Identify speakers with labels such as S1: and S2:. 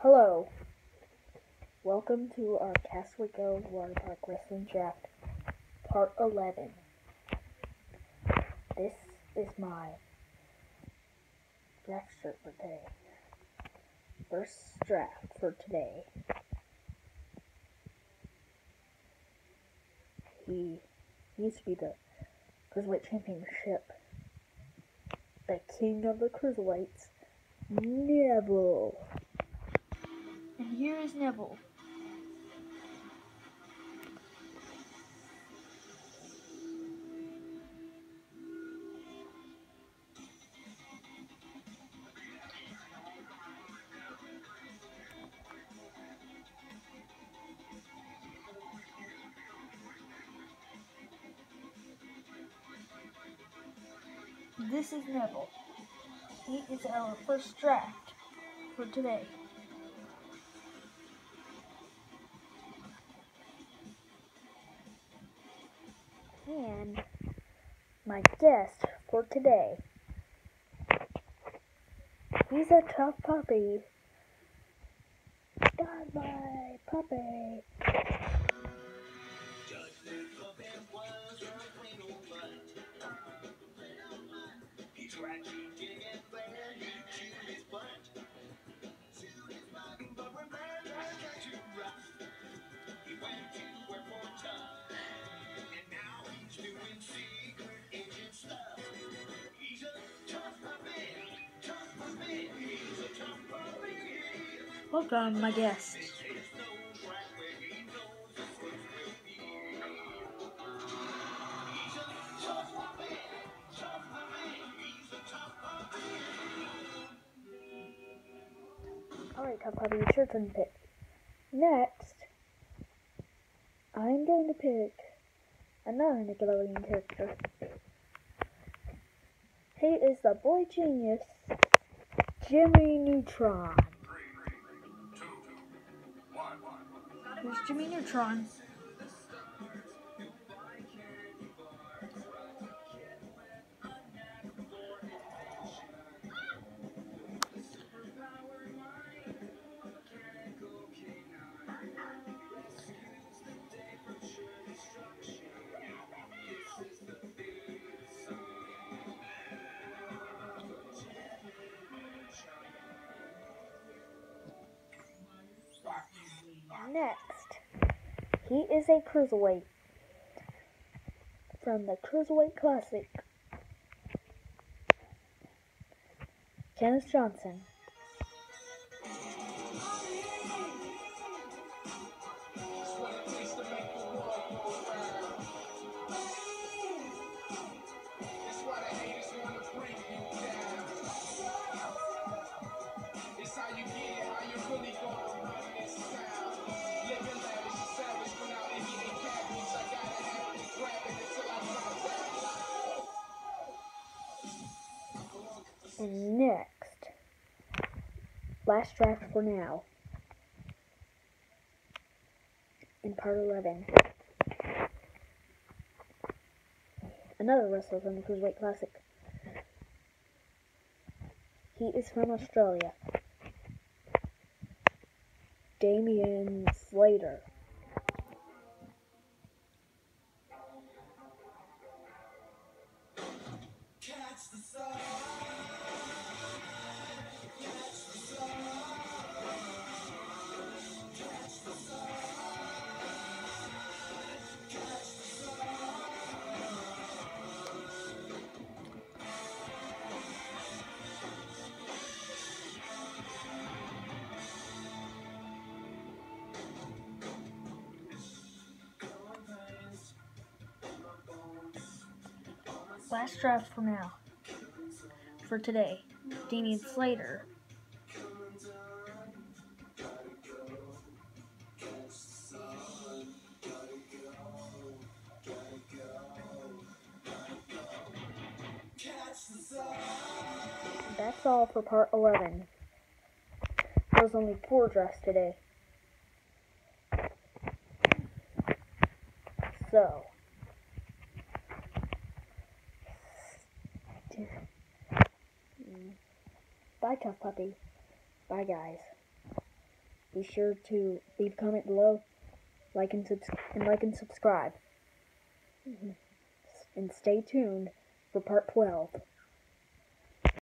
S1: Hello. Welcome to our Castaway Water Park Wrestling Draft, Part 11. This is my draft shirt for today. First draft for today. He used to be the Cruiserweight Championship, the king of the Cruiserweights, Neville. This is Neville. He is our first draft for today. And my guest for today. He's a tough puppy. God, my puppy. Welcome, my guest. Alright, Puppy, it's your turn to pick. Next, I'm going to pick another Nickelodeon character. He is the boy genius, Jimmy Neutron. Who's Jimmy Neutron? Next, he is a cruiserweight from the Cruiserweight Classic. Kenneth Johnson. And next, last draft for now, in part 11, another wrestler from the Cruiserweight Classic. He is from Australia. Damian Slater. Last draft for now. For today, Damian Slater. That's all for part 11. There was only four drafts today. So, Bye, tough puppy. Bye, guys.
S2: be sure to leave a comment below, like and, subs- and like and subscribe. And stay tuned for part 12.